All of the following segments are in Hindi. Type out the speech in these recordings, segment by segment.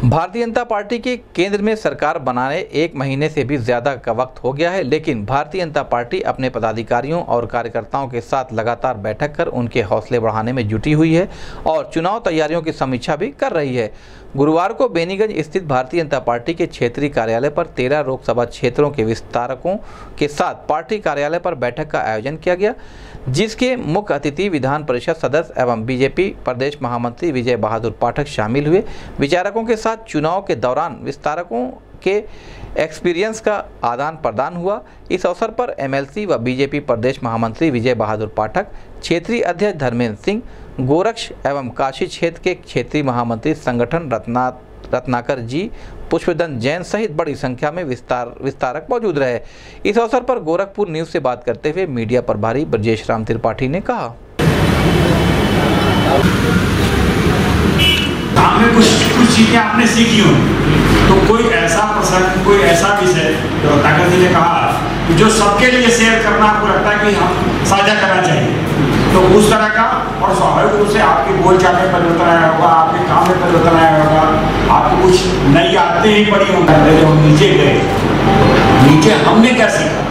भारतीय जनता पार्टी के केंद्र में सरकार बनाने एक महीने से भी ज़्यादा का वक्त हो गया है, लेकिन भारतीय जनता पार्टी अपने पदाधिकारियों और कार्यकर्ताओं के साथ लगातार बैठक कर उनके हौसले बढ़ाने में जुटी हुई है और चुनाव तैयारियों की समीक्षा भी कर रही है। गुरुवार को बेनीगंज स्थित भारतीय जनता पार्टी के क्षेत्रीय कार्यालय पर तेरह लोकसभा क्षेत्रों के विस्तारकों के साथ पार्टी कार्यालय पर बैठक का आयोजन किया गया। जिसके मुख्य अतिथि विधान परिषद सदस्य एवं बीजेपी प्रदेश महामंत्री विजय बहादुर पाठक शामिल हुए। विचारकों के साथ चुनाव के दौरान विस्तारकों के एक्सपीरियंस का आदान प्रदान हुआ। इस अवसर पर एमएलसी व बीजेपी प्रदेश महामंत्री विजय बहादुर पाठक, क्षेत्रीय अध्यक्ष धर्मेंद्र सिंह, गोरक्ष एवं काशी क्षेत्र के क्षेत्रीय महामंत्री संगठन रत्ना रत्नाकर जी पुष्पदन जैन सहित बड़ी संख्या में विस्तार, विस्तारक मौजूद रहे। इस अवसर पर गोरखपुर न्यूज़ से बात करते हुए मीडिया प्रभारी ब्रजेश राम त्रिपाठी ने कहा। आपने कुछ कुछ चीज़ें आपने सीखी हो। तो कोई ऐसा प्रसंग, कोई ऐसा विषय जो ताकत जी ने कहा जो सबके लिए शेयर करना आपको लगता है कि हम साझा करना चाहिए तो उस तरह का और स्वाभाविक रूप से आपके बोलचाल में परिवर्तन आया होगा, आपके काम में परिवर्तन आया होगा। आपको कुछ नई आदतें ही पड़ी होंगी जो हम नीचे गए। नीचे हमने क्या सीखा?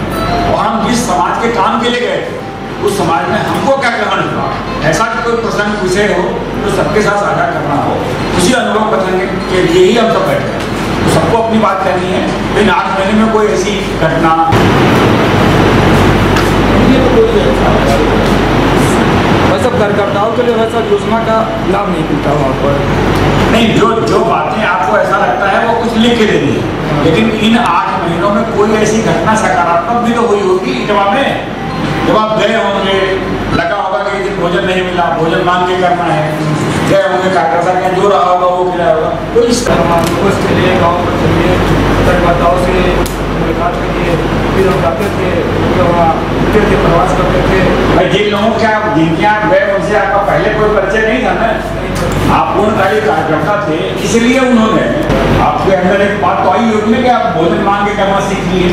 और हम जिस समाज के काम के लिए गए थे उस समाज में हमको क्या ग्रहण हुआ? ऐसा कोई प्रसंग विषय हो तो सबके साथ साझा करना हो। उसी अनुभव कथन के लिए ही हम सब बैठे तो सबको अपनी बात करनी है, लेकिन आठ महीने में कोई ऐसी घटना? वैसे कार्यकर्ताओं के लिए वैसा योजना का लाभ नहीं मिलता वहाँ पर। नहीं जो जो बातें आपको ऐसा लगता है वो कुछ लिख के दे दी। लेकिन इन आठ महीनों में कोई ऐसी घटना सकारात्मक भी तो हुई होगी इटवा में जब आप गए होंगे लगा होगा कि दिन भोजन नहीं मिला भोजन मांग के करना है गए होंगे कार्यकर्ता के जो रहा होगा वो खिलाया होगा। तो इस हम लोगों के लिए गाँव पर चलिए कार्यकर्ताओं से मुलाकात करिए फिर हम जाते थे तो वहाँ थे प्रवास करते थे। भाई जिन लोगों के आप जिनके आप गए उनसे आपका पहले कोई परिचय नहीं था ना? आप पूर्णकालिक कार्यकर्ता थे, इसलिए उन्होंने। आपके अंदर एक बात तो आई होगी कि आप भोजन मांग के करना सीख लिए।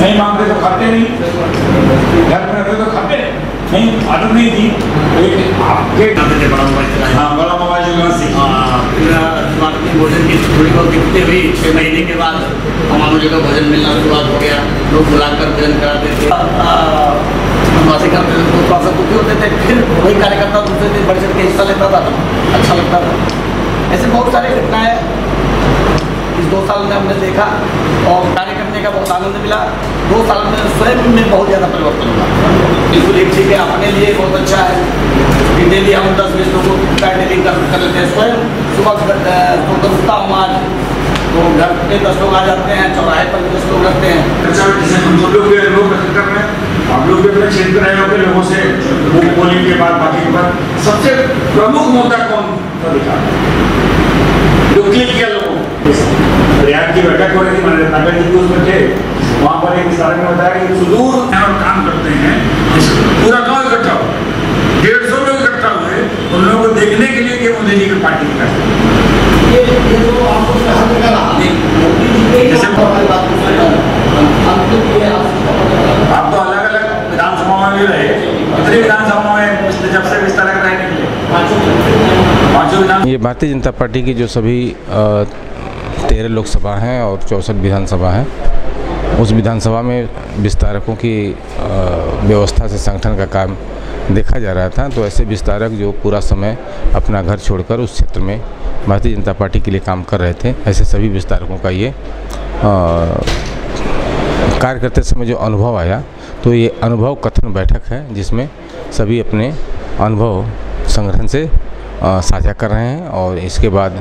नहीं मांगते तो खाते नहीं। घर में रहते तो खाते नहीं। आदत नहीं थी। आपके हाँ बड़ा मोबाइल चलाना सीख भोजन की थोड़ी बहुत दिक्कतें हुई छः महीने के बाद हमारे जगह भोजन मिलना शुरुआत हो। गया लोग बुलाकर भोजन कराते थे करते थे थोड़ा सा दुखी होते थे फिर वही कार्यकर्ता दूसरे दिन बढ़ चढ़ के हिस्सा लेता था अच्छा लगता था। ऐसे बहुत सारे घटनाएँ इस दो साल में हमने देखा और कार्य करने का बहुत आनंद मिला। दो साल में स्वयं में बहुत ज़्यादा परिवर्तन हुआ। बिल्कुल एक चीज़ है अपने लिए बहुत अच्छा है कि डेली हम दस बीस लोगों का डेली कर, लेते हैं। स्वयं सुबह सुबह उठता हूँ तो घर पे दस लोग आ जाते हैं चौराहे पर भी दस लोग रहते हैं। अच्छा जैसे हम लोग भी अनुभव कर कर रहे हैं आप लोग भी अपने क्षेत्र रहे होंगे लोगों से वो बोलिंग के बाद बाकी के बाद। सबसे प्रमुख मुद्दा कौन सा दिखा? जो क्लिक किया लोगों प्रयाग की बैठक हो रही थी मैंने नगर जी उसमें थे वहाँ पर एक विस्तार में बताया कि सुदूर और काम करते हैं पूरा गाँव इकट्ठा हो डेढ़ सौ लोग इकट्ठा हुए उन लोगों को देखने के लिए कि मोदी जी की पार्टी का ये आप तो अलग अलग विधानसभा में भी रहे। कितनी विधानसभा में जब से विस्तारक लिए ये भारतीय जनता पार्टी की जो सभी तेरह लोकसभा हैं और चौंसठ विधानसभा हैं, उस विधानसभा में विस्तारकों की व्यवस्था से संगठन का काम देखा जा रहा था तो ऐसे विस्तारक जो पूरा समय अपना घर छोड़कर उस क्षेत्र में भारतीय जनता पार्टी के लिए काम कर रहे थे, ऐसे सभी विस्तारकों का ये कार्य करते समय जो अनुभव आया। तो ये अनुभव कथन बैठक है, जिसमें सभी अपने अनुभव संगठन से साझा कर रहे हैं और इसके बाद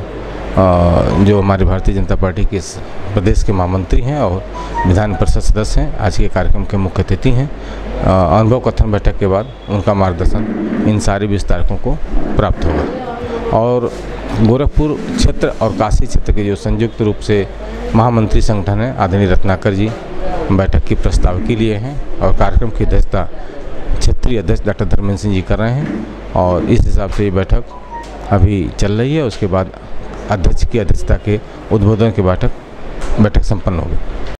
जो हमारे भारतीय जनता पार्टी के प्रदेश के महामंत्री हैं और विधान परिषद सदस्य हैं, आज के कार्यक्रम के मुख्य अतिथि हैं। अनुभव कथन बैठक के बाद उनका मार्गदर्शन इन सारे विस्तारकों को प्राप्त होगा। और गोरखपुर क्षेत्र और काशी क्षेत्र के जो संयुक्त रूप से महामंत्री संगठन है, आदरणीय रत्नाकर जी, बैठक की प्रस्ताव के लिए हैं और कार्यक्रम की अध्यक्षता क्षेत्रीय अध्यक्ष डॉक्टर धर्मेंद्र सिंह जी कर रहे हैं और इस हिसाब से ये बैठक अभी चल रही है। उसके बाद अध्यक्ष की अध्यक्षता के उद्बोधन की बैठक बैठक संपन्न होगी।